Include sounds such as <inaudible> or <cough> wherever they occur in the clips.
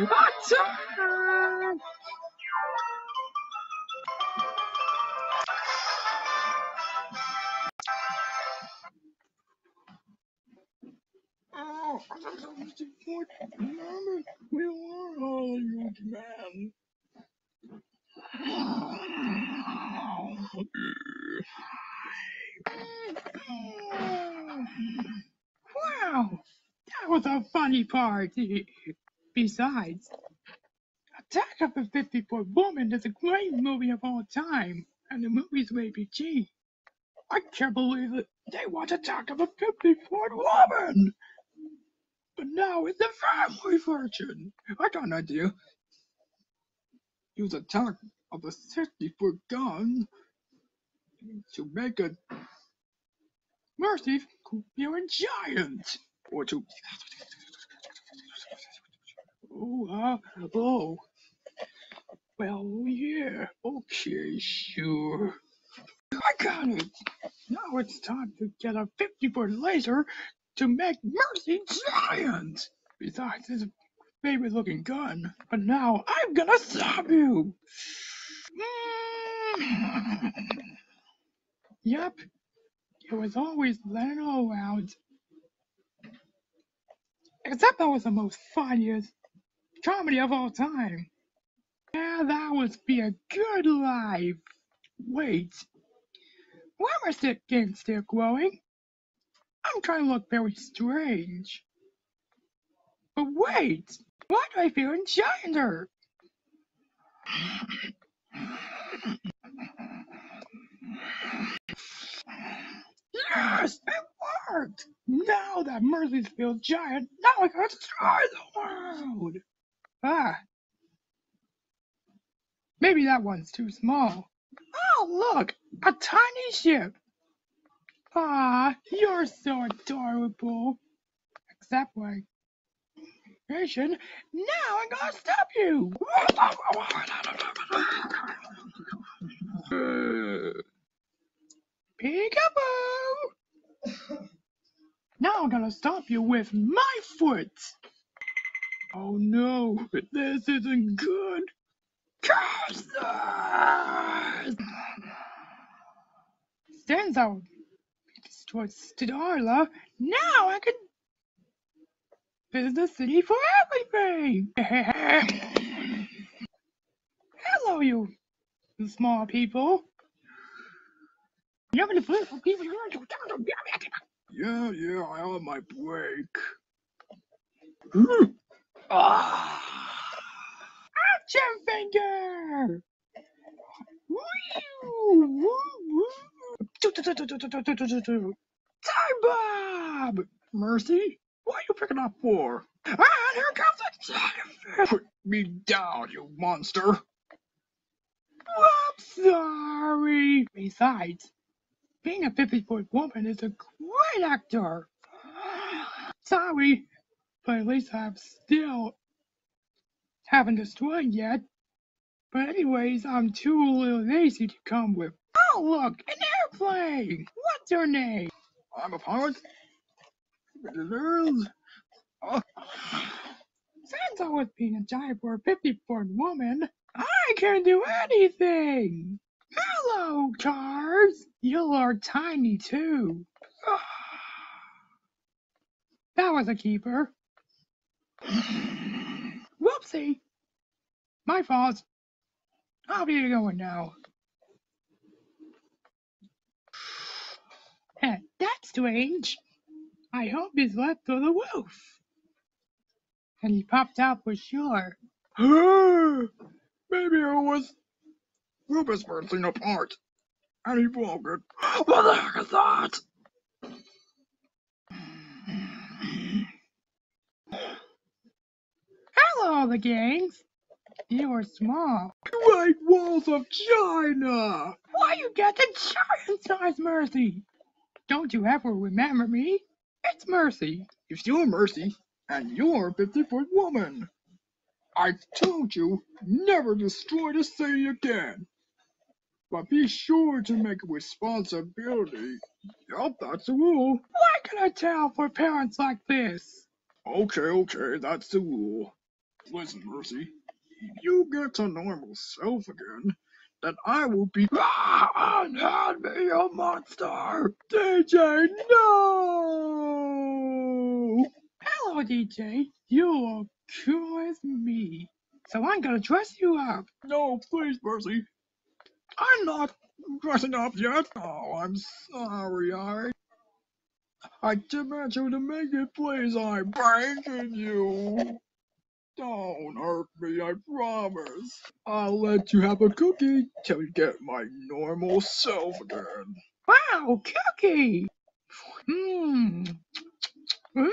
Attack! Oh, we were all huge man. Wow, that was a funny part. Besides, Attack of the 50 Foot Woman is a great movie of all time, and the movie's rated G. I can't believe it. They want to Attack of the 50 Foot Woman! But now it's the family version. I got an idea. Use Attack of the 60 Foot Gun to make a Mercy Cooperian Giant! Or to. Oh, uh, oh. Well, yeah, okay, sure. I got it! Now it's time to get a 50 foot laser to make Mercy giant! Besides, it's a favorite looking gun. But now I'm gonna stop you! yep, it was always all around. Except that was the most funniest comedy of all time. Yeah, that would be a good life. Wait, why I still getting still glowing? I'm trying to look very strange. But wait, why do I feel enchanter? Yes, it worked! Now that Mercy's feel giant, now I can destroy the world! Ah. Maybe that one's too small. Oh, look! A tiny ship! Ah, you're so adorable. Except like vision. Now I'm gonna stop you! Peekaboo! Now I'm gonna stop you with my foot! Oh no, this isn't good! Curses! Since I destroyed Starla, now I can visit the city for everything! Hello, you small people! You having a flip people? Yeah, yeah, I have my break. Hmm. Ah! Action finger! Time Bob! Mercy, what are you picking up for? Ah, and here comes the jellyfish! Put me down, you monster! I'm sorry! Besides, being a 50 foot woman is a great actor! Sorry, but at least I'm still haven't destroyed yet. But anyways, I'm too little lazy to come with. Oh look, an airplane! What's your name? I'm a pilot. Oh. Since I was being a giant for a 50 foot woman, I can do anything! Hello, cars! You are tiny too. <sighs> That was a keeper. <sighs> Whoopsie! My fault. I'll be going now. <sighs> That's strange. I hope he's left through the wolf. And he popped out for sure. <gasps> Maybe it was Rufus bursting apart. And he broke it. What the heck is that? <sighs> Hello, the gangs. You are small. Great walls of China! Why you get the giant size Mercy? Don't you ever remember me? It's Mercy. If you're Mercy, and you're a 50 foot woman. I told you never destroy the city again. But be sure to make a responsibility. Yup, that's the rule. What can I tell for parents like this? Okay, okay, that's the rule. Listen, Mercy. You get to normal self again, then I will be ah, and be a monster. DJ, no! Hello, DJ. You look cool as me. So I'm gonna dress you up. No, please, Mercy. I'm not dressing up yet. Oh, I'm sorry. I I demand you to make it, please. I'm begging you. Don't hurt me, I promise. I'll let you have a cookie till you get my normal self again. Wow, cookie! Hmm. Hmm?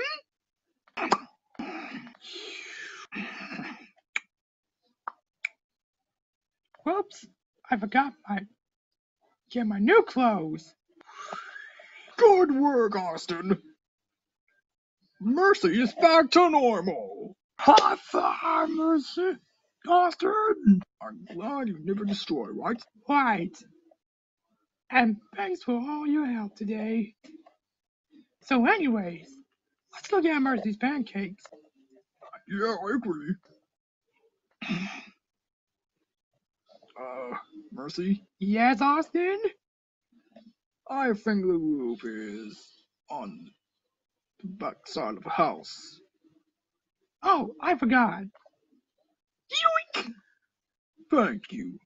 Whoops, I forgot my get my new clothes. Good work, Austin. Mercy is back to normal. High five, Mercy. Austin. I'm glad you never destroyed, right? Right. And thanks for all your help today. So anyways, let's go get Mercy's pancakes. Yeah, I agree. <clears throat> Uh, Mercy? Yes, Austin? I think the roof is on the back side of the house. Oh, I forgot. Yoink! Thank you.